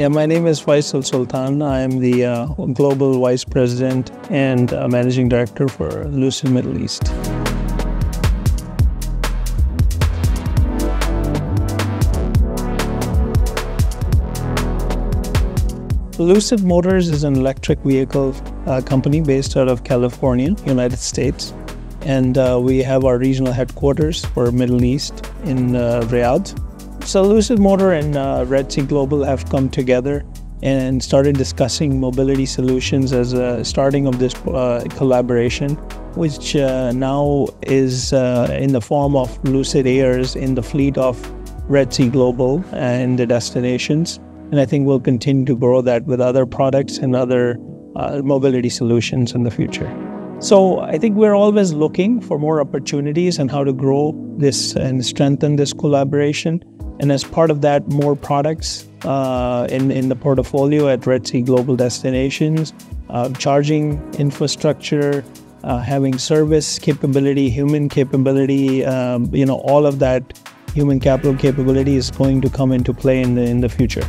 Yeah, my name is Faisal Sultan. I am the uh, Global Vice President and uh, Managing Director for Lucid Middle East. Lucid Motors is an electric vehicle uh, company based out of California, United States. And uh, we have our regional headquarters for Middle East in uh, Riyadh. So Lucid Motor and uh, Red Sea Global have come together and started discussing mobility solutions as a starting of this uh, collaboration, which uh, now is in the form of Lucid Airs in the fleet of Red Sea Global and the destinations. And I think we'll continue to grow that with other products and other uh, mobility solutions in the future. So I think we're always looking for more opportunities and how to grow this and strengthen this collaboration. And as part of that, more products uh, in, in the portfolio at Red Sea Global Destinations, uh, charging infrastructure, uh, having service capability, human capability, um, you know, all of that human capital capability is going to come into play in the, in the future.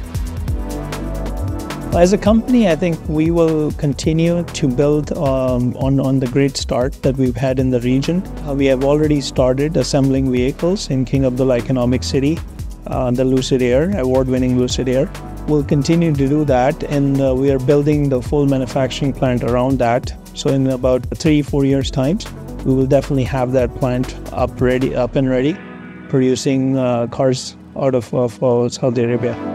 As a company, I think we will continue to build um, on, on the great start that we've had in the region. Uh, we have already started assembling vehicles in King Abdullah Economic City, uh, the Lucid Air, award-winning Lucid Air. We'll continue to do that and uh, we are building the full manufacturing plant around that. So in about three, four years times, we will definitely have that plant up ready, up and ready, producing uh, cars out of, of Saudi Arabia.